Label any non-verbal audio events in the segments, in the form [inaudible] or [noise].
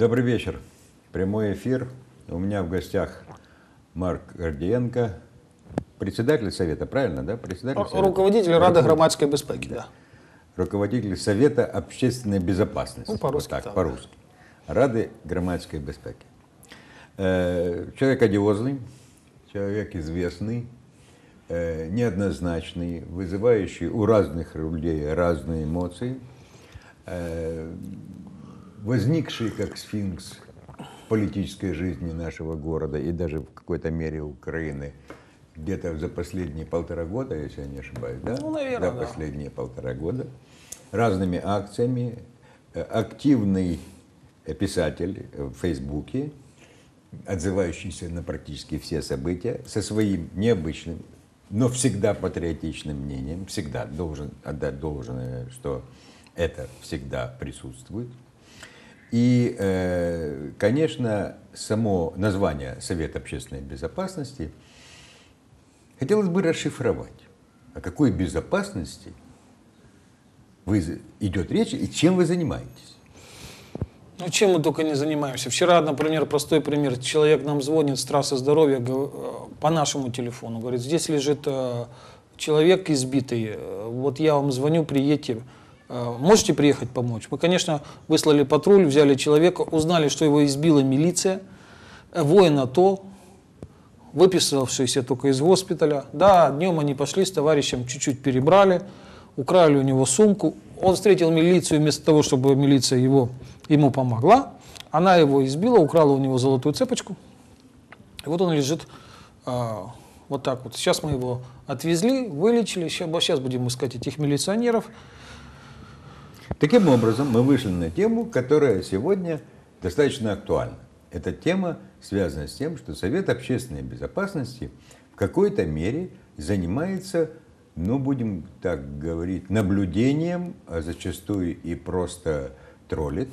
Добрый вечер. Прямой эфир. У меня в гостях Марк Гордиенко, председатель Совета, правильно, да? Председатель Совета? Руководитель Рады громадской безпеки, да. Руководитель Совета общественной безопасности. Ну, по-русски Вот так, так. по-русски. Рады громадской безпеки. Э, Человек одиозный, человек известный, э, неоднозначный, вызывающий у разных людей разные эмоции, возникший как сфинкс политической жизни нашего города и даже в какой-то мере Украины где-то за последние полтора года, если я не ошибаюсь, да? Ну, наверное, За да. последние полтора года разными акциями, э, активный писатель в Фейсбуке, отзывающийся на практически все события, со своим необычным, но всегда патриотичным мнением, всегда должен отдать должное, что это всегда присутствует. И, э, конечно, само название Совет общественной безопасности хотелось бы расшифровать. О какой безопасности вы, идет речь и чем вы занимаетесь? Ну, чем мы только не занимаемся. Вчера, например, простой пример. Человек нам звонит с трассы здоровья э, по нашему телефону. Говорит, здесь лежит э, человек избитый. Вот я вам звоню, приедьте. Э, Можете приехать помочь? Мы, конечно, выслали патруль, взяли человека, узнали, что его избила милиция, э, воин АТО, выписавшийся только из госпиталя. Да, днем они пошли с товарищем, чуть-чуть перебрали, украли у него сумку. Он встретил милицию вместо того, чтобы милиция его, ему помогла. Она его избила, украла у него золотую цепочку. И вот он лежит а, вот так вот. Сейчас мы его отвезли, вылечили. Сейчас будем искать этих милиционеров. Таким образом, мы вышли на тему, которая сегодня достаточно актуальна. Эта тема связана с тем, что Совет общественной безопасности в какой-то мере занимается, ну, будем так говорить, наблюдением, а зачастую и просто троллит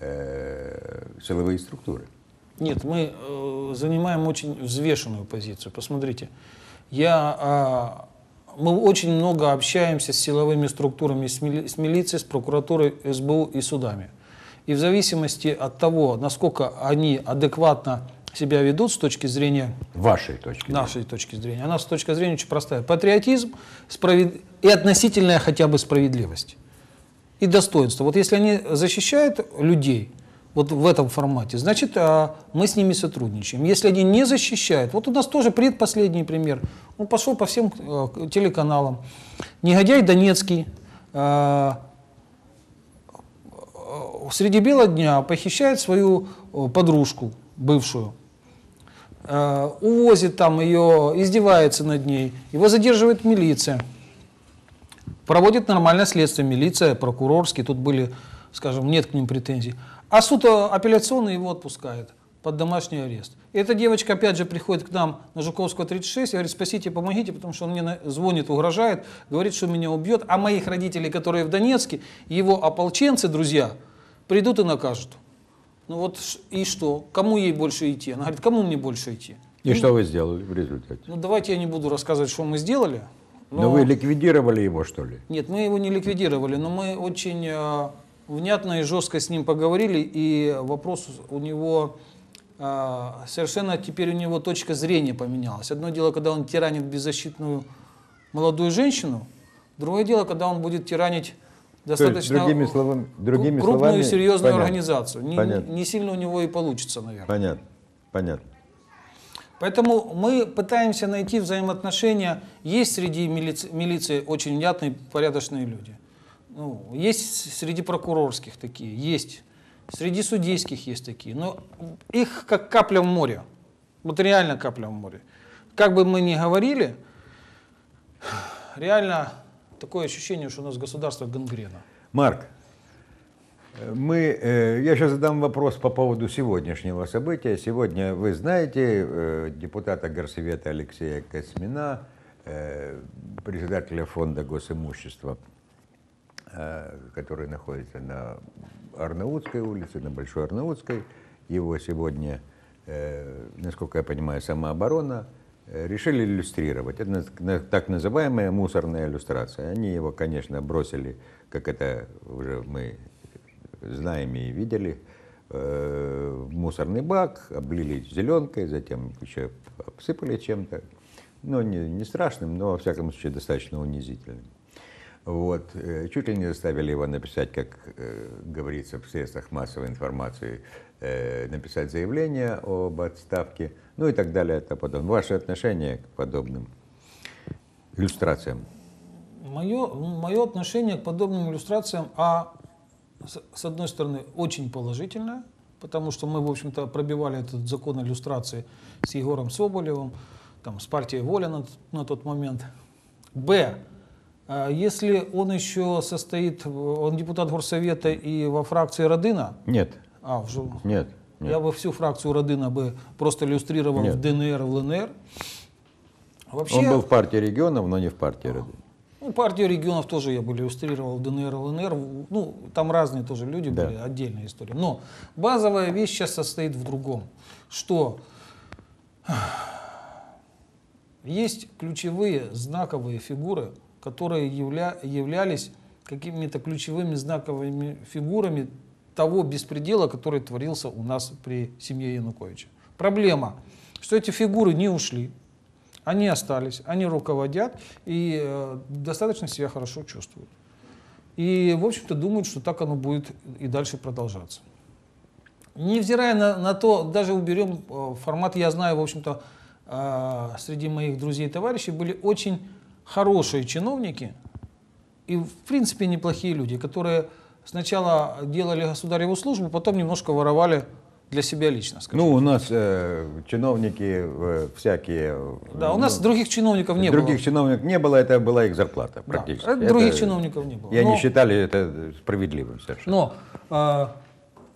э, силовые структуры. Нет, мы э, занимаем очень взвешенную позицию. Посмотрите, я, а, мы очень много общаемся с силовыми структурами, с, мили- с милицией, с прокуратурой, СБУ и судами. И в зависимости от того, насколько они адекватно себя ведут с точки зрения Вашей точки зрения. нашей точки зрения. Она с точки зрения очень простая. Патриотизм справед- и относительная хотя бы справедливость. И достоинство. Вот если они защищают людей вот в этом формате, значит, а, мы с ними сотрудничаем. Если они не защищают, вот у нас тоже предпоследний пример. Он пошел по всем э, телеканалам. Негодяй Донецкий э, э, среди бела дня похищает свою подружку, бывшую, увозит там ее, издевается над ней, его задерживает милиция, проводит нормальное следствие, милиция, прокурорский, тут были, скажем, нет к ним претензий. А суд апелляционный его отпускает под домашний арест. И эта девочка опять же приходит к нам на Жуковского 36 и говорит, спасите, помогите, потому что он мне звонит, угрожает, говорит, что меня убьет, а моих родителей, которые в Донецке, его ополченцы, друзья, придут и накажут. Ну вот и что? Кому ей больше идти? Она говорит, кому мне больше идти? И что вы сделали в результате? Ну давайте я не буду рассказывать, что мы сделали. Но вы ликвидировали его, что ли? Нет, мы его не ликвидировали, но мы очень э, внятно и жестко с ним поговорили, и вопрос у него э, совершенно теперь у него точка зрения поменялась. Одно дело, когда он тиранит беззащитную молодую женщину, другое дело, когда он будет тиранить достаточно другими словами- другими крупную словами, серьезную понятно. организацию. Не, Понятно. не сильно у него и получится, наверное. Понятно, понятно. Поэтому мы пытаемся найти взаимоотношения. Есть среди милиции, милиции очень внятные, порядочные люди. Ну, есть среди прокурорских такие, есть. Среди судейских есть такие. Но их как капля в море. Вот реально капля в море. Как бы мы ни говорили, реально такое ощущение, что у нас государство гангрена. Марк, э, мы, э, я сейчас задам вопрос по поводу сегодняшнего события. Сегодня вы знаете э, депутата Горсовета Алексея Космина, э, председателя фонда госимущества, который находится на Арнаутской улице, на Большой Арнаутской. Его сегодня, э, насколько я понимаю, самооборона э, решили иллюстрировать. Это так называемая мусорная иллюстрация. Они его, конечно, бросили, как это уже мы знаем и видели, э, в мусорный бак, облили зеленкой, затем еще обсыпали чем-то. Ну, не, не страшным, но, во всяком случае, достаточно унизительным. Вот. э, Чуть ли не заставили его написать, как э, говорится в средствах массовой информации, э, написать заявление об отставке, ну и так далее. и подобное. Ваше отношение к подобным иллюстрациям? Мое, мое отношение к подобным иллюстрациям, а с, одной стороны, очень положительное, потому что мы, в общем-то, пробивали этот закон иллюстрации с Егором Соболевым, там, с партией Воля на, на тот момент. Б. а Если он еще состоит, он депутат горсовета и во фракции Родына, Нет, а, уже, нет. нет. я бы всю фракцию Родына бы просто иллюстрировал Нет. в ДНР, в ЛНР. Вообще, Он был в партии регионов, но не в партии Родины. ну, партию регионов тоже я бы иллюстрировал в ДНР, ЛНР. Ну, там разные тоже люди Да. были, отдельная история. Но базовая вещь сейчас состоит в другом, что есть ключевые знаковые фигуры, которые явля- являлись какими-то ключевыми знаковыми фигурами того беспредела, который творился у нас при семье Януковича. Проблема, что эти фигуры не ушли, они остались, они руководят и э, достаточно себя хорошо чувствуют. И, в общем-то, думают, что так оно будет и дальше продолжаться. Невзирая на, на то, даже уберем э, формат, я знаю, в общем-то, э, среди моих друзей и товарищей были очень хорошие чиновники и, в принципе, неплохие люди, которые сначала делали государеву службу, потом немножко воровали для себя лично. скажем. Ну, у нас э, чиновники э, всякие... э, да, у нас ну, других чиновников не других было. чиновников не было, это была их зарплата Да, практически. это других Это- чиновников не было. И они Но- считали это справедливым совершенно. Но а,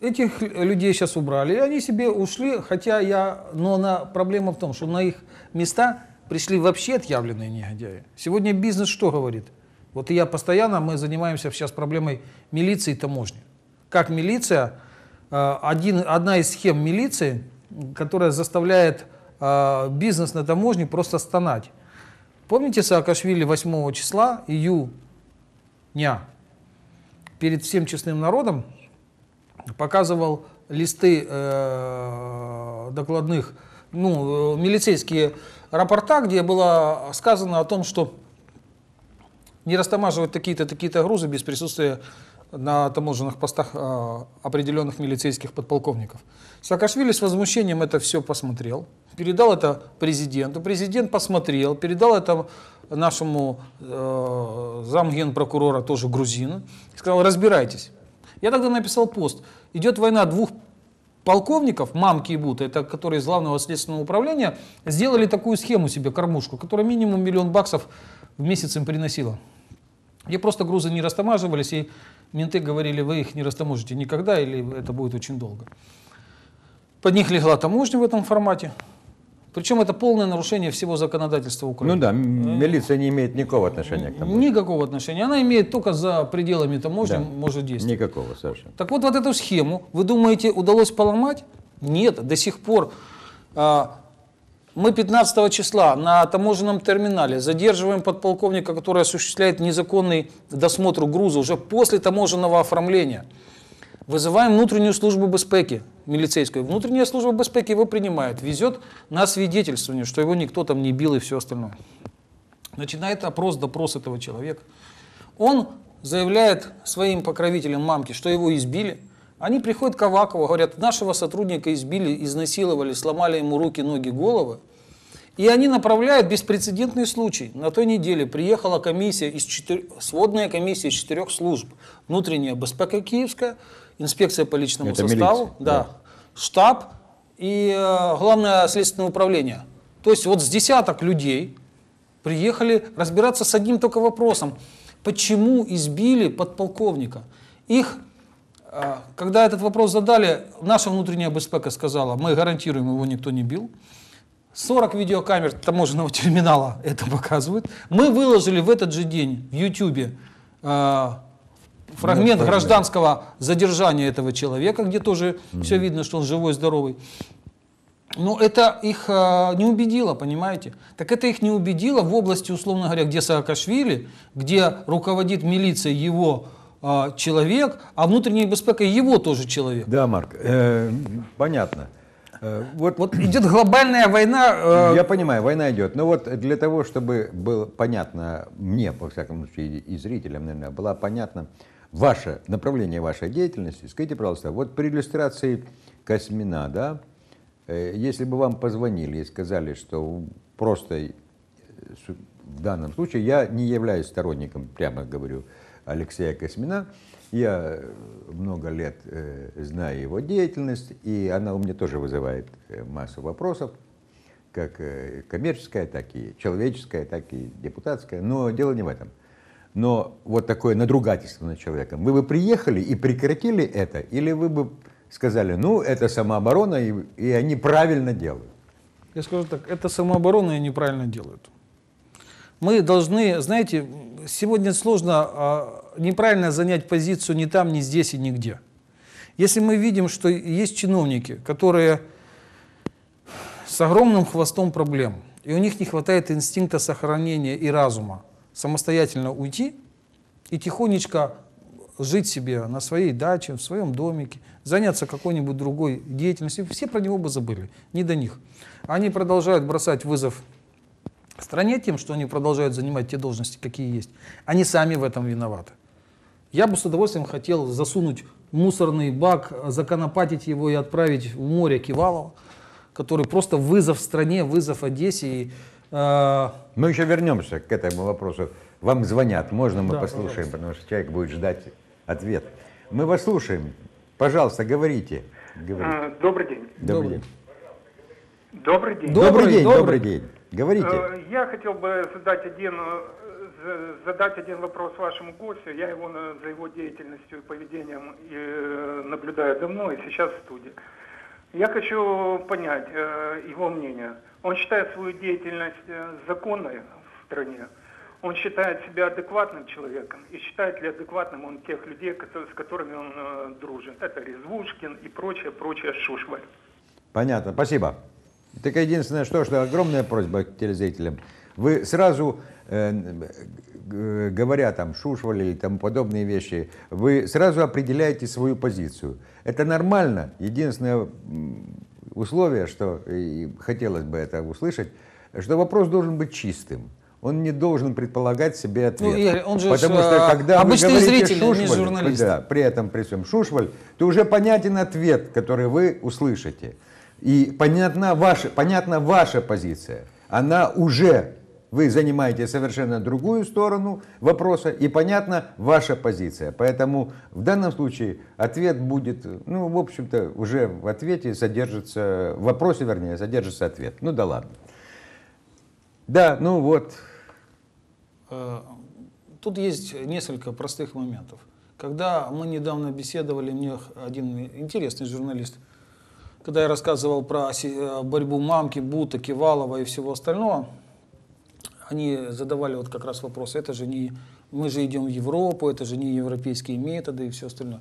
этих людей сейчас убрали, и они себе ушли, хотя я... Но на, проблема в том, что на их места пришли вообще отъявленные негодяи. Сегодня бизнес что говорит? Вот я постоянно, мы занимаемся сейчас проблемой милиции и таможни. Как милиция, а, один, одна из схем милиции, которая заставляет а, бизнес на таможне просто стонать. Помните Саакашвили 8 числа, июня, перед всем честным народом показывал листы э, докладных, ну, э, милицейские рапорта, где было сказано о том, что не растамаживать такие-то, такие-то грузы без присутствия на таможенных постах э, определенных милицейских подполковников. Саакашвили с возмущением это все посмотрел, передал это президенту, президент посмотрел, передал это нашему э, замгенпрокурора, тоже грузину, сказал, разбирайтесь. Я тогда написал пост. Идет война двух полковников, мамки и Бута, это которые из главного следственного управления, сделали такую схему себе, кормушку, которая минимум миллион баксов в месяц им приносила. Где просто грузы не растамаживались, и менты говорили, вы их не растаможите никогда, или это будет очень долго. Под них легла таможня в этом формате. Причем это полное нарушение всего законодательства Украины. Ну да, м- милиция не имеет никакого отношения к тому. Никакого отношения. Она имеет только за пределами таможни Да. может действовать. Никакого совершенно. Так вот, вот эту схему, вы думаете, удалось поломать? Нет, до сих пор. а, мы 15 числа на таможенном терминале задерживаем подполковника, который осуществляет незаконный досмотр груза уже после таможенного оформления. Вызываем внутреннюю службу безпеки, милицейскую. Внутренняя служба безпеки его принимает, везет на свидетельствование, что его никто там не бил и все остальное. Начинает опрос, допрос этого человека. Он заявляет своим покровителям мамки, что его избили. Они приходят к Авакову, говорят, нашего сотрудника избили, изнасиловали, сломали ему руки, ноги, головы. И они направляют беспрецедентный случай. На той неделе приехала комиссия из четыр... сводная комиссия из четырех служб. Внутренняя безпека Киевская, инспекция по личному Это составу, милиция, да, да. штаб и э, главное следственное управление. То есть вот с десяток людей приехали разбираться с одним только вопросом. Почему избили подполковника? Их, э, когда этот вопрос задали, наша внутренняя безпека сказала, мы гарантируем, его никто не бил. 40 видеокамер таможенного терминала [laughs] это показывают. Мы выложили в этот же день в YouTube э, фрагмент Ну, гражданского задержания этого человека, где тоже все видно, что он живой, здоровый. Но это их э, не убедило, понимаете? Так это их не убедило в области, условно говоря, где Саакашвили, где руководит милиция его а, человек, а внутренняя безпека его тоже человек. Да, Марк, э, понятно. Э, вот, Вот идет глобальная война. э, Я понимаю, война идет. Но вот для того, чтобы было понятно мне, во всяком случае, и зрителям, наверное, было понятно ваше направление вашей деятельности, скажите, пожалуйста, вот при иллюстрации Космина, да, э, если бы вам позвонили и сказали, что просто э, в данном случае я не являюсь сторонником, прямо говорю, Алексея Космина, я э, много лет знаю его деятельность, и она у меня тоже вызывает массу вопросов как коммерческая, так и человеческая, так и депутатская. Но дело не в этом. Но вот такое надругательство над человеком. Вы бы приехали и прекратили это, или вы бы сказали, ну, это самооборона, и, и они правильно делают. Я скажу так, это самооборона и неправильно делают. Мы должны, знаете, сегодня сложно а, неправильно занять позицию ни там, ни здесь и нигде. Если мы видим, что есть чиновники, которые с огромным хвостом проблем, и у них не хватает инстинкта сохранения и разума, самостоятельно уйти и тихонечко жить себе на своей даче, в своем домике, заняться какой-нибудь другой деятельностью, все про него бы забыли, не до них. Они продолжают бросать вызов стране тем, что они продолжают занимать те должности, какие есть. Они сами в этом виноваты. Я бы с удовольствием хотел засунуть мусорный бак, законопатить его и отправить в море Кивалова, который просто вызов стране, вызов Одессе. И, Мы еще вернемся к этому вопросу. Вам звонят, можно мы Да, послушаем, потому что человек будет ждать ответ. Мы вас слушаем. Пожалуйста, говорите. Говорите. А, Добрый день. Добрый день. Добрый день. Добрый, день, добрый. день. Говорите. Э, Я хотел бы задать один, э, за- задать один вопрос вашему гостю. Я его на- за его деятельностью и поведением э, наблюдаю давно и сейчас в студии. Я хочу понять э, его мнение. Он считает свою деятельность э, законной в стране. Он считает себя адекватным человеком и считает ли адекватным он тех людей, с которыми он э, дружит. Это Резвушкин и прочее, прочее шушваль. Понятно, спасибо. Только единственное, что, что огромная просьба к телезрителям. Вы сразу, э, г- говоря там шушвали и тому подобные вещи, вы сразу определяете свою позицию. Это нормально. Единственное условие, что и хотелось бы это услышать, что вопрос должен быть чистым. Он не должен предполагать себе ответ. Ну, Игорь, он же Потому ж, что когда вы говорите зритель, шушваль, да, при этом при всем шушваль, то уже понятен ответ, который вы услышите. И понятна ваша, понятна ваша позиция. Она уже, вы занимаете совершенно другую сторону вопроса, и понятна ваша позиция. Поэтому в данном случае ответ будет, ну, в общем-то, уже в ответе содержится, в вопросе, вернее, содержится ответ. Ну да ладно. Да, ну вот, Э, Тут есть несколько простых моментов. Когда мы недавно беседовали, мне один интересный журналист, когда я рассказывал про э, борьбу Мамки, Бута, Кивалова и всего остального, они задавали вот как раз вопрос, это же не, мы же идем в Европу, это же не европейские методы и все остальное.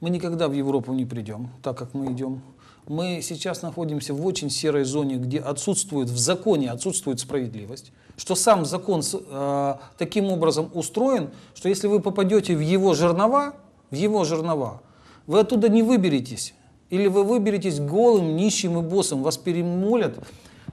Мы никогда в Европу не придем, так как мы идем. Мы сейчас находимся в очень серой зоне, где отсутствует в законе отсутствует справедливость, что сам закон э, таким образом устроен, что если вы попадете в его жернова, в его жернова, вы оттуда не выберетесь. Или вы выберетесь голым, нищим и боссом, вас перемолят,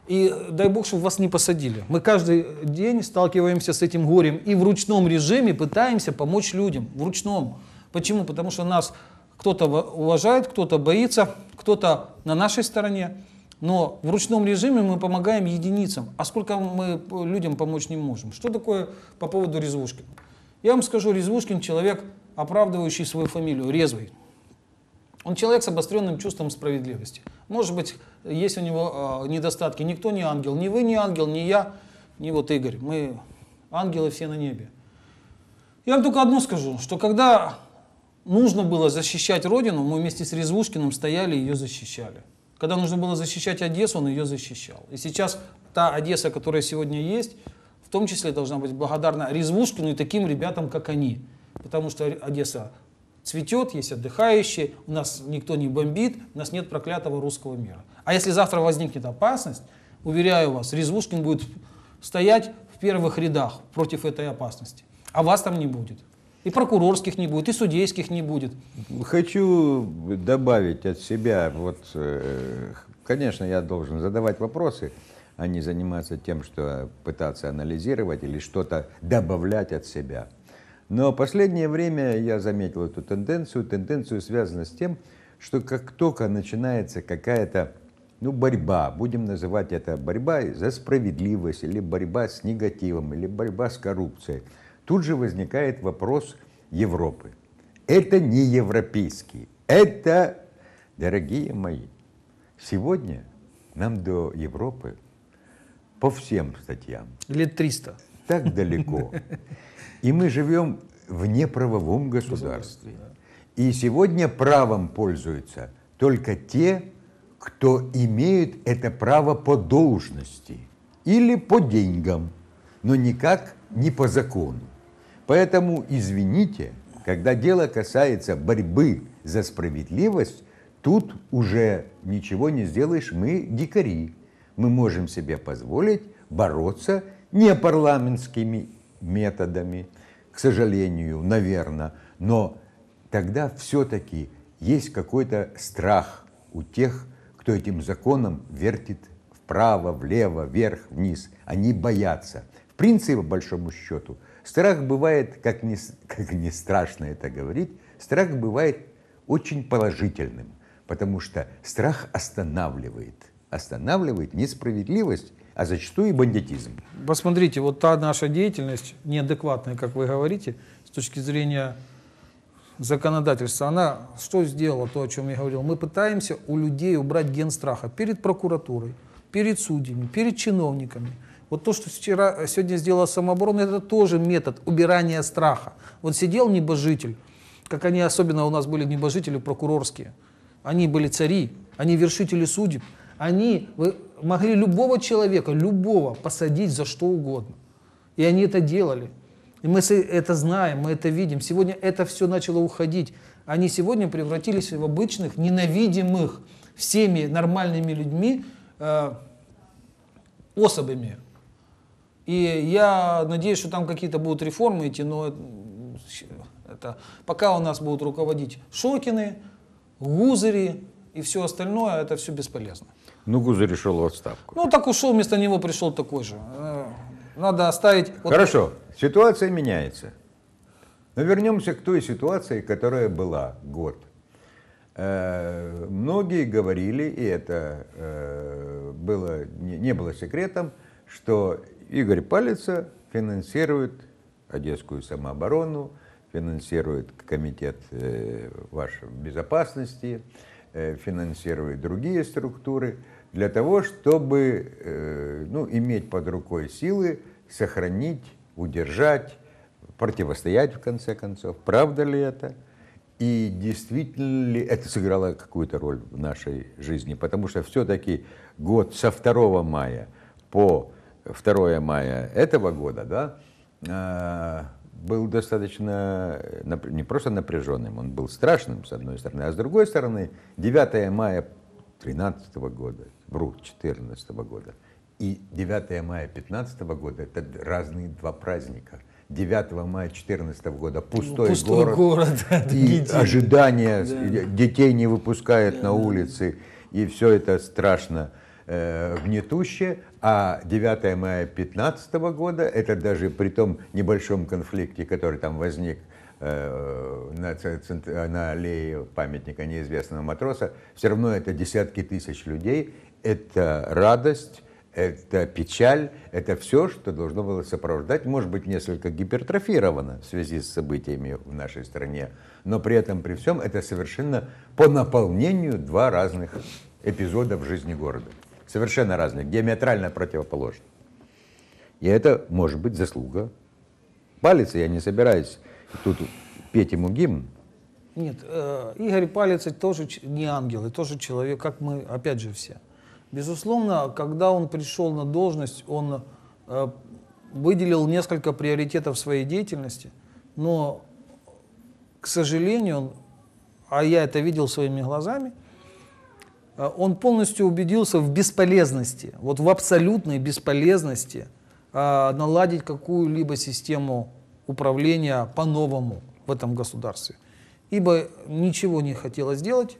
и дай бог, чтобы вас не посадили. Мы каждый день сталкиваемся с этим горем и в ручном режиме пытаемся помочь людям. В ручном. Почему? Потому что нас кто-то ва- уважает, кто-то боится, кто-то на нашей стороне. Но в ручном режиме мы помогаем единицам. А сколько мы людям помочь не можем? Что такое по поводу Резвушкина? Я вам скажу, Резвушкин человек, оправдывающий свою фамилию, резвый. Он человек с обостренным чувством справедливости. Может быть, есть у него э, недостатки. Никто не ангел. Ни вы не ангел, ни я, ни вот Игорь. Мы ангелы все на небе. Я вам только одно скажу, что когда нужно было защищать Родину, мы вместе с Резвушкиным стояли и ее защищали. Когда нужно было защищать Одессу, он ее защищал. И сейчас та Одесса, которая сегодня есть, в том числе должна быть благодарна Резвушкину и таким ребятам, как они. Потому что Одесса цветет, есть отдыхающие, у нас никто не бомбит, у нас нет проклятого русского мира. А если завтра возникнет опасность, уверяю вас, Резвушкин будет стоять в первых рядах против этой опасности. А вас там не будет. И прокурорских не будет, и судейских не будет. Хочу добавить от себя, вот, э, конечно, я должен задавать вопросы, а не заниматься тем, что пытаться анализировать или что-то добавлять от себя. Но последнее время я заметил эту тенденцию. Тенденцию связана с тем, что как только начинается какая-то ну, борьба, будем называть это борьба за справедливость, или борьба с негативом, или борьба с коррупцией, тут же возникает вопрос Европы. Это не европейский, это, дорогие мои, сегодня нам до Европы по всем статьям Лет 300. так далеко. [laughs] И мы живем в неправовом государстве. И сегодня правом пользуются только те, кто имеют это право по должности или по деньгам, но никак не по закону. Поэтому, извините, когда дело касается борьбы за справедливость, тут уже ничего не сделаешь, мы дикари. Мы можем себе позволить бороться не парламентскими методами, к сожалению, наверное, но тогда все-таки есть какой-то страх у тех, кто этим законом вертит вправо, влево, вверх, вниз. Они боятся. В принципе, по большому счету, страх бывает, как не, [laughs] как не страшно это говорить, страх бывает очень положительным, потому что страх останавливает. Останавливает несправедливость, а зачастую и бандитизм. Посмотрите, вот та наша деятельность, неадекватная, как вы говорите, с точки зрения законодательства, она что сделала, то, о чем я говорил? Мы пытаемся у людей убрать ген страха перед прокуратурой, перед судьями, перед чиновниками. Вот то, что вчера, сегодня сделала самооборона, это тоже метод убирания страха. Вот сидел небожитель, как они особенно у нас были небожители прокурорские, они были цари, они вершители судеб, они могли любого человека, любого посадить за что угодно. И они это делали. И мы это знаем, мы это видим. Сегодня это все начало уходить. Они сегодня превратились в обычных, ненавидимых всеми нормальными людьми э, особями. И я надеюсь, что там какие-то будут реформы идти, но это, пока у нас будут руководить Шокины, Гузари и все остальное, это все бесполезно. Ну, Гузарь решил в отставку. Ну, так ушел, вместо него пришел такой же. Э, надо оставить... Вот... Хорошо, ситуация меняется. Но вернемся к той ситуации, которая была год. Э, многие говорили, и это э, было, не было секретом, что Игорь Палица финансирует Одесскую самооборону, финансирует комитет вашей безопасности, финансирует другие структуры для того, чтобы э, ну, иметь под рукой силы, сохранить, удержать, противостоять в конце концов. Правда ли это? И действительно ли это сыграло какую-то роль в нашей жизни? Потому что все-таки год со 2 мая по 2 мая этого года да, а, был достаточно не просто напряженным, он был страшным, с одной стороны, а с другой стороны, 9 мая 2013 года, вру, 2014 года. И 9 мая 2015 года это разные два праздника. 9 мая 2014 года пустой, пустой город, город и ожидание, да. детей не выпускают да, на улицы, и все это страшно э, гнетуще. А 9 мая 2015 года, это даже при том небольшом конфликте, который там возник на, на аллее памятника неизвестного матроса, все равно это десятки тысяч людей, это радость, это печаль, это все, что должно было сопровождать, может быть, несколько гипертрофировано в связи с событиями в нашей стране, но при этом, при всем, это совершенно по наполнению два разных эпизода в жизни города. Совершенно разных, диаметрально противоположных. И это может быть заслуга. Палец я не собираюсь тут петь ему гимн? Нет, э, Игорь Палец тоже не ангел, и тоже человек, как мы, опять же, все. Безусловно, когда он пришел на должность, он э, выделил несколько приоритетов своей деятельности, но, к сожалению, а я это видел своими глазами, э, он полностью убедился в бесполезности, вот в абсолютной бесполезности наладить какую-либо систему управления по-новому. в этом государстве, ибо ничего не хотела сделать,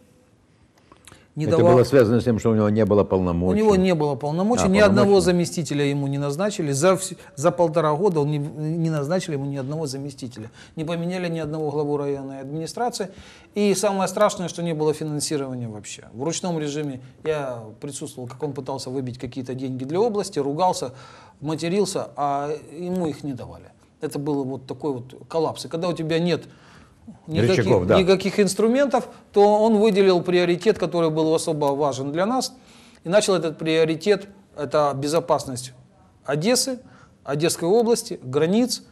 не Это было связано с тем, что у него не было у полномочий. него не было полномочий, А, ни одного полномочий. заместителя ему не назначили. За, за полтора года он не, не назначили ему ни одного заместителя. Не поменяли ни одного главу районной администрации. И самое страшное, что не было финансирования вообще. В ручном режиме я присутствовал, как он пытался выбить какие-то деньги для области, ругался, матерился, а ему их не давали. Это был вот такой вот коллапс. И когда у тебя нет никаких, Рычагов, да. никаких инструментов, то он выделил приоритет, который был особо важен для нас. И начал этот приоритет, это безопасность Одессы, Одесской области, границ.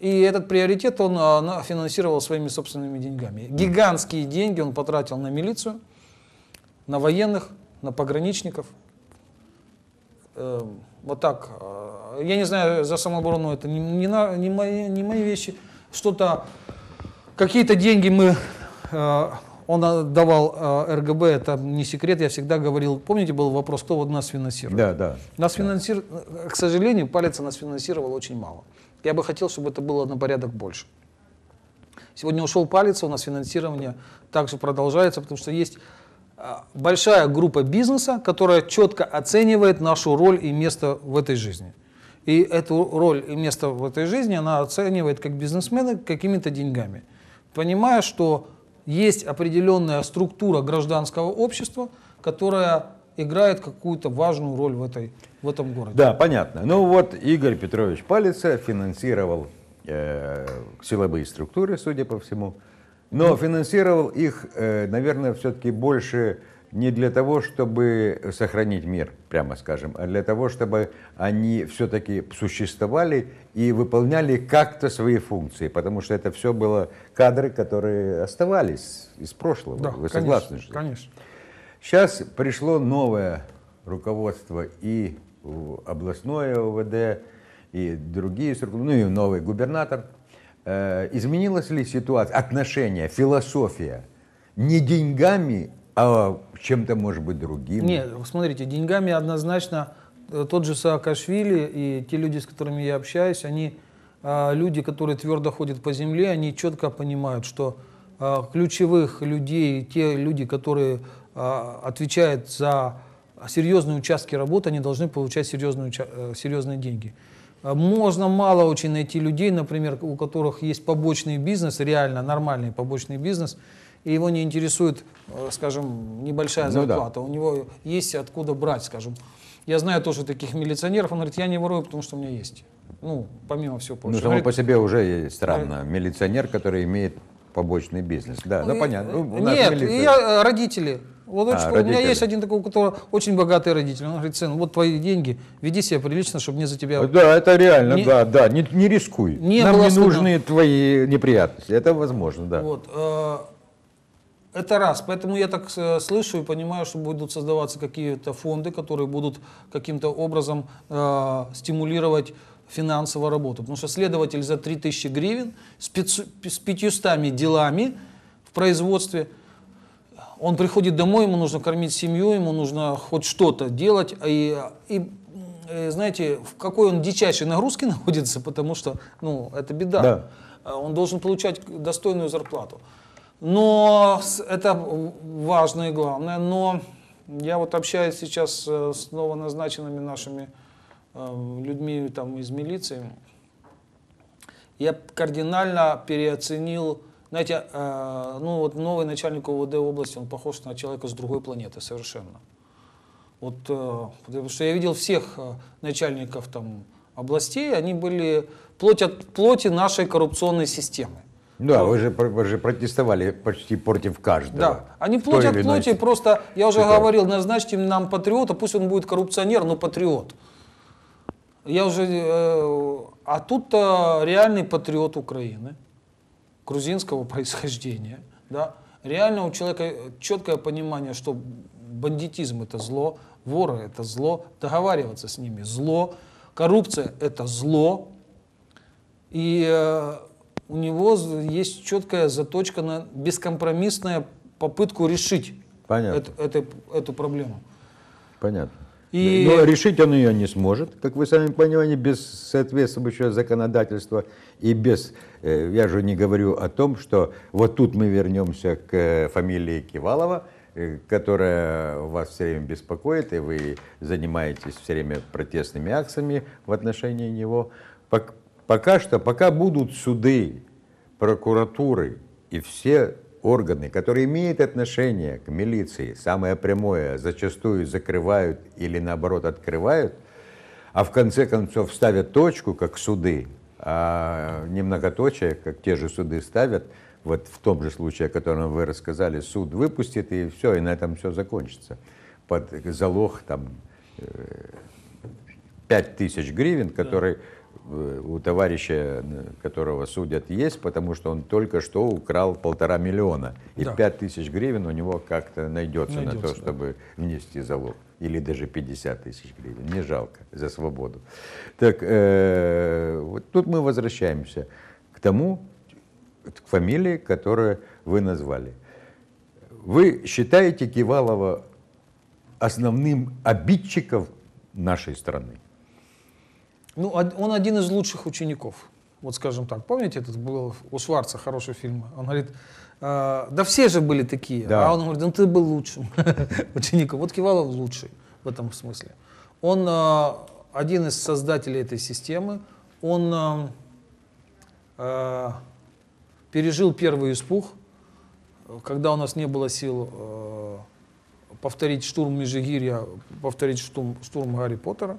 И этот приоритет он а, на- финансировал своими собственными деньгами. Гигантские деньги он потратил на милицию, на военных, на пограничников. Э, Вот так. Э, Я не знаю, за самооборону это не, не на- не мои, не мои вещи. Что-то, какие-то деньги мы, э, он отдавал э, РГБ, это не секрет, я всегда говорил, помните был вопрос, кто вот нас финансирует? Да, да. Нас финансир... К сожалению, палец нас финансировал очень мало. Я бы хотел, чтобы это было на порядок больше. Сегодня ушел палец, у нас финансирование также продолжается, потому что есть а, большая группа бизнеса, которая четко оценивает нашу роль и место в этой жизни. И эту роль и место в этой жизни она оценивает как бизнесмены какими-то деньгами, понимая, что есть определенная структура гражданского общества, которая играет какую-то важную роль в, этой, в этом городе. Да, понятно. Ну вот Игорь Петрович Палица финансировал э, силовые структуры, судя по всему, но финансировал их, э, наверное, все-таки больше не для того, чтобы сохранить мир, прямо скажем, а для того, чтобы они все-таки существовали и выполняли как-то свои функции, потому что это все было кадры, которые оставались из прошлого. Да, Вы конечно, согласны? что? Конечно. Сейчас пришло новое руководство и областное ОВД, и другие структуры, ну и новый губернатор. Э, Изменилась ли ситуация, отношение, философия не деньгами, а чем-то, может быть, другим? Нет, смотрите, деньгами однозначно э, тот же Саакашвили и те люди, с которыми я общаюсь, они а, люди, которые твердо ходят по земле, они четко понимают, что а, ключевых людей, те люди, которые а, отвечают за серьезные участки работы, они должны получать серьезные, э, серьезные деньги. Можно мало очень найти людей, например, у которых есть побочный бизнес, реально нормальный побочный бизнес, и его не интересует, э, скажем, небольшая Ну да. зарплата. У него есть откуда брать, скажем. Я знаю тоже таких милиционеров, он говорит, я не ворую, потому что у меня есть. Ну, помимо всего Ну, прочего. само Говорит, по себе уже странно. Милиционер, который имеет побочный бизнес. Да, ну «Э, понятно. Ну, у Нет, милиция- я, э, родители. Вот А, очень- у меня родители. есть один такой, у которого очень богатый родитель. Он говорит, сын, вот твои деньги, веди себя прилично, чтобы мне за тебя... Да, это реально, Не- да, да, не, не рискуй. Не Нам не нужны твои неприятности. Это возможно, да. Вот, э, это раз. Поэтому я так э, слышу и понимаю, что будут создаваться какие-то фонды, которые будут каким-то образом э, стимулировать финансово работу. Потому что следователь за 3000 гривен с, 500 с 500 делами в производстве, он приходит домой, ему нужно кормить семью, ему нужно хоть что-то делать. И, и э, знаете, в какой он дичайшей нагрузке [laughs] находится, потому что ну, это беда. Да. Э, Он должен получать достойную зарплату. Но это важно и главное. Но я вот общаюсь сейчас э, с новоназначенными нашими э, людьми там, из милиции. Я кардинально переоценил, знаете, э, ну вот новый начальник ОВД области, он похож на человека с другой планеты совершенно. Вот, потому что я видел всех начальников там областей, они были плоть от плоти нашей коррупционной системы. Да, вы же, вы же протестовали почти против каждого. Да, они плоть от плоти, просто, я уже ситуации. говорил, назначьте нам патриота, пусть он будет коррупционер, но патриот. Я уже, э, а тут реальный патриот Украины, грузинского [laughs] происхождения, да, реально у человека четкое понимание, что бандитизм это зло, воры это зло, договариваться с ними зло, коррупция это зло, и э, у него есть четкая заточка на бескомпромиссную попытку решить Понятно. эт- этой- эту проблему. Понятно. И Но решить он ее не сможет, как вы сами понимаете, без соответствующего законодательства и без, э, я же не говорю о том, что вот тут мы вернемся к э, фамилии Кивалова, э, которая вас все время беспокоит, и вы занимаетесь все время протестными акциями в отношении него. Пок- Пока что, пока будут суды, прокуратуры и все органы, которые имеют отношение к милиции, самое прямое, зачастую закрывают или наоборот открывают, а в конце концов ставят точку, как суды, а не многоточие, как те же суды ставят, вот в том же случае, о котором вы рассказали, суд выпустит, и все, и на этом все закончится. Под залог там 5 тысяч гривен, который э, у товарища, э, которого судят, есть, потому что он только что украл полтора миллиона. И Да. 5 тысяч гривен у него как-то найдется, на то, Найдется, да. чтобы внести залог. Или даже 50 тысяч гривен. Не жалко за свободу. Так, э, вот тут мы возвращаемся к тому, к фамилии, которую вы назвали. Вы считаете Кивалова основным обидчиком нашей страны? Ну, он один из лучших учеников. Вот скажем так. Помните, этот был у Шварца хороший фильм? Он говорит, «А, да все же были такие. Да. А он говорит, ну ты был лучшим [laughs] учеником. Вот Кивалов лучший в этом смысле. Он а, один из создателей этой системы. Он а, пережил первый испуг, когда у нас не было сил э, повторить штурм Межигирья, повторить штурм, штурм Гарри Поттера.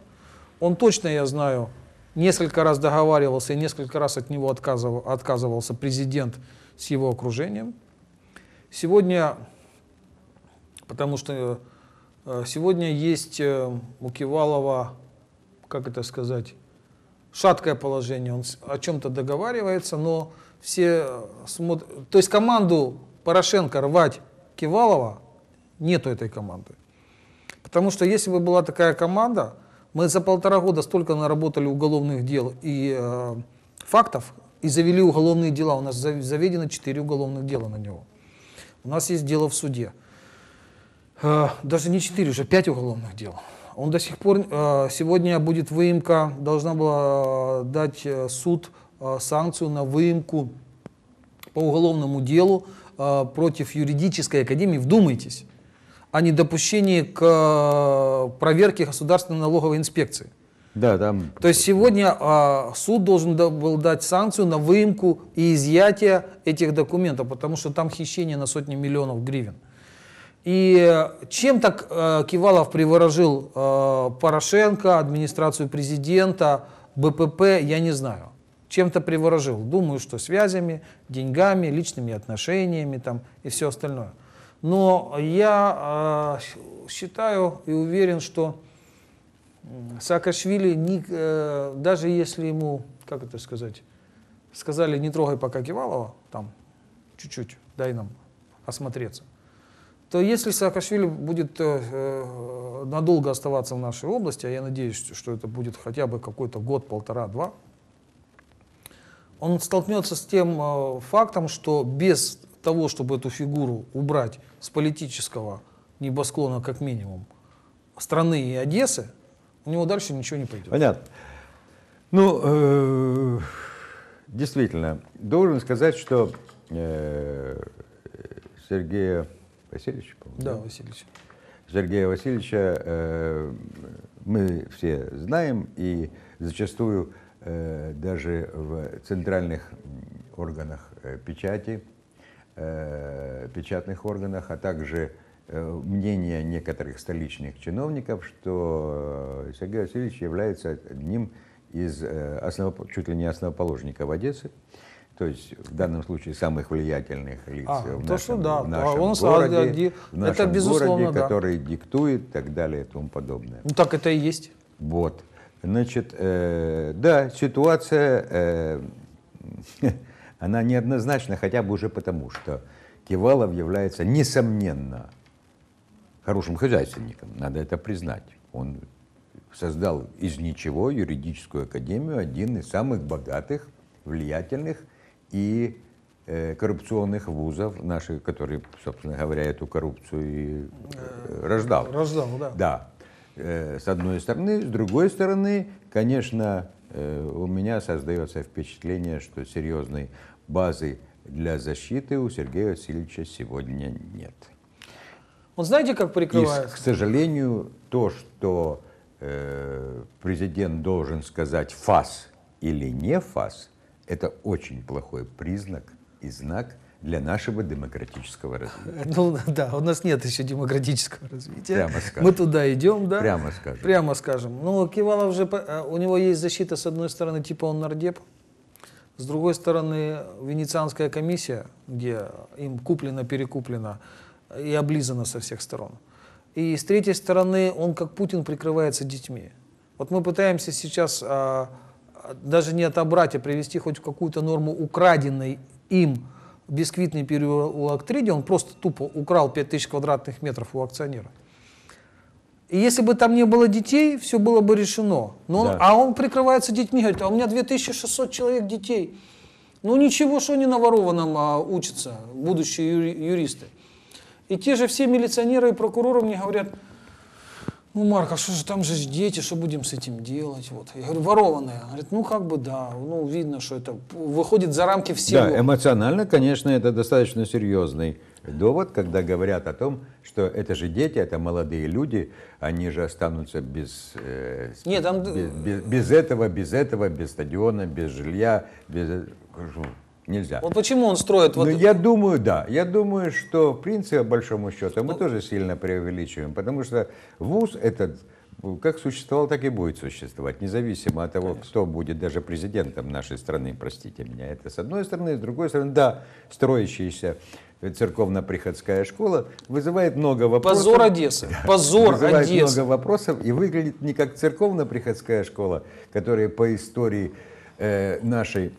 Он точно, я знаю, несколько раз договаривался и несколько раз от него отказывал, отказывался президент с его окружением. Сегодня, потому что э, сегодня есть э, у Кивалова, как это сказать, шаткое положение, он о чем-то договаривается, но все смотрят, то есть команду Порошенко рвать Кивалова, нету этой команды. Потому что если бы была такая команда, мы за полтора года столько наработали уголовных дел и э, фактов, и завели уголовные дела. У нас зав- заведено 4 уголовных дела на него. У нас есть дело в суде. Э, даже не 4, уже 5 уголовных дел. Он до сих пор, э, сегодня будет выемка, должна была э, дать э, суд э, санкцию на выемку по уголовному делу э, против юридической академии, вдумайтесь, о недопущении к э, проверке Государственной налоговой инспекции. Да, там... То есть сегодня а, суд должен был дать санкцию на выемку и изъятие этих документов, потому что там хищение на сотни миллионов гривен. И э, чем так э, Кивалов приворожил э, Порошенко, администрацию президента, БПП, я не знаю. Чем-то приворожил. Думаю, что связями, деньгами, личными отношениями там, и все остальное. Но я э, считаю и уверен, что Саакашвили, э, даже если ему, как это сказать, сказали, не трогай пока Кивалова, там, чуть-чуть, дай нам осмотреться, то если Саакашвили будет э, э, надолго оставаться в нашей области, а я надеюсь, что это будет хотя бы какой-то год, полтора, два, он столкнется с тем фактом, что без того, чтобы эту фигуру убрать с политического небосклона как минимум страны и Одессы, у него дальше ничего не пойдет. Понятно. Ну, э, действительно, должен сказать, что э, Сергея Васильевича, по-моему, Да, Васильевич. Сергея Васильевича э, мы все знаем, и зачастую э, даже в центральных органах э, печати, э, печатных органах, а также э, мнение некоторых столичных чиновников, что э, Сергей Васильевич является одним из основоп- чуть ли не основоположников Одессы, то есть в данном случае самых влиятельных лиц А, в то, нашем, что да, в нашем он городе, один- в нашем это безусловно, городе, да. который диктует и так далее и тому подобное. Ну так это и есть. Вот. Значит, э, да, ситуация, э, [laughs] она неоднозначна хотя бы уже потому, что Кивалов является, несомненно, хорошим хозяйственником, надо это признать. Он создал из ничего юридическую академию, один из самых богатых, влиятельных и э, коррупционных вузов наших, который, собственно говоря, эту коррупцию и э, рождал. Рождал, да. Да. э, с одной стороны. С другой стороны, конечно, у меня создается впечатление, что серьезной базы для защиты у Сергея Васильевича сегодня нет. Вот знаете, как И, прикрывается? к сожалению, то, что э, президент должен сказать фас или не фас, это очень плохой признак и знак для нашего демократического развития. Ну да, у нас нет еще демократического развития. Прямо скажем. Мы туда идем, да? Прямо скажем. Прямо скажем. Ну, Кивалов же, э, у него есть защита, с одной стороны, типа он нардеп, с другой стороны, Венецианская комиссия, где им куплено-перекуплено и облизано со всех сторон. И с третьей стороны, он как Путин прикрывается детьми. Вот мы пытаемся сейчас а, а, даже не отобрать, а привести хоть в какую-то норму украденной им бисквитный переулок 3, где он просто тупо украл 5000 квадратных метров у акционера. И если бы там не было детей, все было бы решено. Но он- Да. А он прикрывается детьми, говорит, а у меня 2600 человек детей. Ну ничего, что они на ворованном а, учатся, будущие юри- юристы. И те же все милиционеры и прокуроры мне говорят, ну, Марк, а что же там же дети, что будем с этим делать? Вот. Я говорю, ворованные. Говорит, ну, как бы да, ну, видно, что это выходит за рамки всего. Да, эмоционально, конечно, это достаточно серьезный довод, когда говорят о том, что это же дети, это молодые люди, они же останутся без, э, Нет, там- без, без- без этого, без этого, без стадиона, без жилья, без... Нельзя. Вот почему он строит вот Ну, я думаю, да. Я думаю, что, в принципе, по большому счету, мы тоже сильно преувеличиваем, потому что ВУЗ этот ну, как существовал, так и будет существовать, независимо от того, кто будет даже президентом нашей страны, простите меня. Это с одной стороны, с другой стороны, да, строящаяся церковно-приходская школа вызывает много вопросов. позор Одессы, позор вызывает Одессы. много вопросов и выглядит не как церковно-приходская школа, которая по истории э, нашей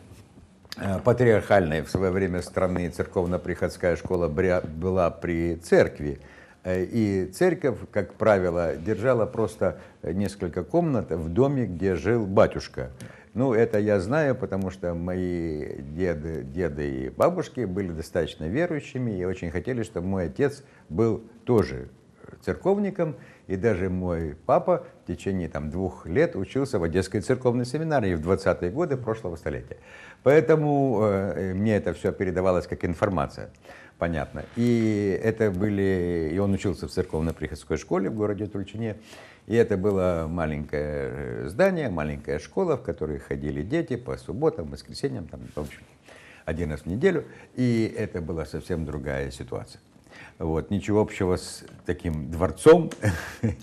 патриархальной в свое время страны церковно-приходская школа была при церкви. Э, И церковь, как правило, держала просто несколько комнат в доме, где жил батюшка. Ну, это я знаю, потому что мои деды, деды и бабушки были достаточно верующими и очень хотели, чтобы мой отец был тоже церковником, и даже мой папа в течение там, двух лет учился в Одесской церковной семинарии в 20-е годы прошлого столетия. Поэтому э, мне это все передавалось как информация, понятно. И это были, и он учился в церковно-приходской школе в городе Тульчине, и это было маленькое э, здание, маленькая школа, в которой ходили дети по субботам, воскресеньям, там, в общем, один раз в неделю, и это была совсем другая ситуация. Вот, ничего общего с таким дворцом.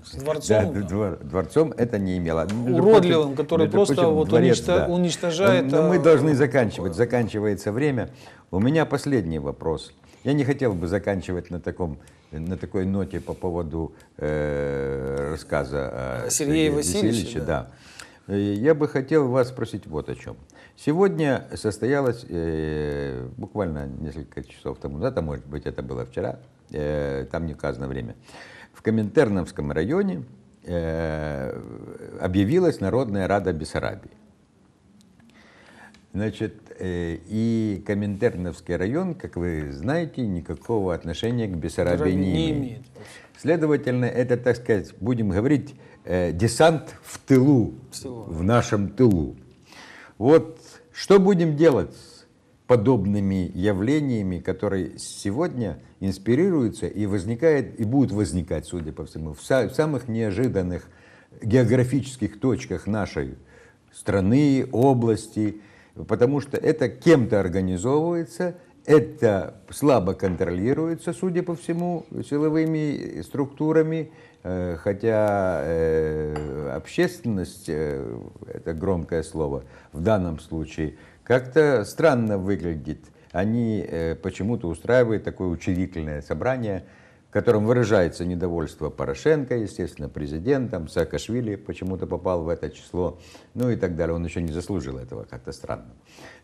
С дворцом, Да, да. двор- дворцом это не имело. Между Уродливым, прочим- который между просто вот дворец, уничто- да. уничтожает, Но, но мы а, должны заканчивать. Заканчивается время. У меня последний вопрос. Я не хотел бы заканчивать на таком на такой ноте по поводу э, рассказа о Сергее Васильевиче, да. Э, Я бы хотел вас спросить вот о чем. Сегодня состоялось, э, буквально несколько часов тому назад, а может быть это было вчера, э, там не указано время, в Коминтерновском районе э, объявилась Народная Рада Бессарабии. Значит, э, и Коминтерновский район, как вы знаете, никакого отношения к Бессарабии Не не имеет. имеет. Следовательно, это, так сказать, будем говорить, э, десант в тылу, В тылу. в нашем тылу. Вот что будем делать подобными явлениями, которые сегодня инспирируются и возникают, и будут возникать, судя по всему, в, са- в самых неожиданных географических точках нашей страны, области, потому что это кем-то организовывается, это слабо контролируется, судя по всему, силовыми структурами, э, хотя э, общественность, э, это громкое слово, в данном случае как-то странно выглядит. Они э, почему-то устраивают такое учредительное собрание, в котором выражается недовольство Порошенко, естественно, президентом, Саакашвили почему-то попал в это число, ну и так далее. Он еще не заслужил этого, как-то странно.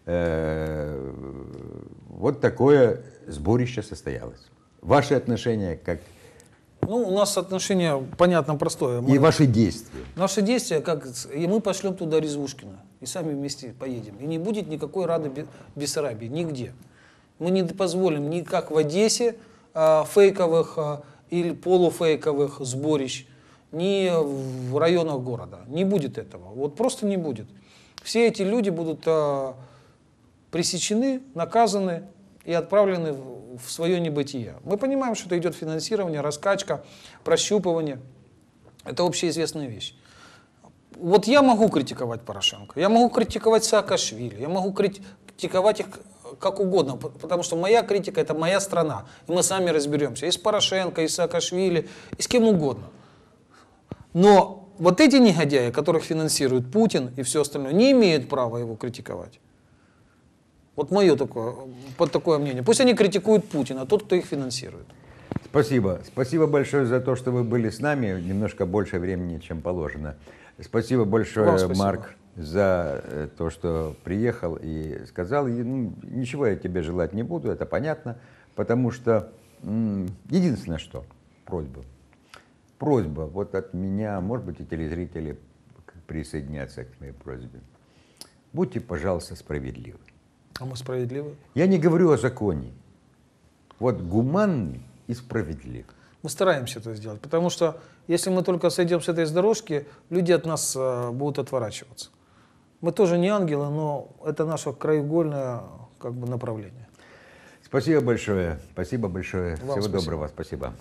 Э, Вот такое сборище состоялось. Ваши отношения как Ну, у нас отношение, понятно, простое. Мы- и ваши действия. Наши действия, как и мы пошлем туда Резвушкина, и сами вместе поедем. И не будет никакой Рады Бе- Бессарабии, нигде. Мы не позволим ни как в Одессе а, фейковых а, или полуфейковых сборищ, ни в районах города. Не будет этого. Вот просто не будет. Все эти люди будут а, пресечены, наказаны и отправлены в, свое небытие. Мы понимаем, что это идет финансирование, раскачка, прощупывание. Это общеизвестная вещь. Вот я могу критиковать Порошенко, я могу критиковать Саакашвили, я могу критиковать их как угодно, потому что моя критика это моя страна, и мы сами разберемся и с Порошенко, и с Саакашвили, и с кем угодно. Но вот эти негодяи, которых финансирует Путин и все остальное, не имеют права его критиковать. Вот мое такое, под такое мнение. Пусть они критикуют Путина, тот, кто их финансирует. Спасибо. Спасибо большое за то, что вы были с нами. Немножко больше времени, чем положено. Спасибо большое, Вам спасибо. Марк, за э, то, что приехал и сказал. И, ну, ничего я тебе желать не буду, это понятно. Потому что единственное, что просьба. Просьба вот от меня, может быть, и телезрители присоединятся к моей просьбе. Будьте, пожалуйста, справедливы. А мы справедливы? Я не говорю о законе. Вот гуманный и справедливый. Мы стараемся это сделать, потому что если мы только сойдем с этой дорожки, люди от нас э, будут отворачиваться. Мы тоже не ангелы, но это наше краеугольное как бы, направление. Спасибо большое. Спасибо большое. Вам Всего спасибо. доброго. Спасибо.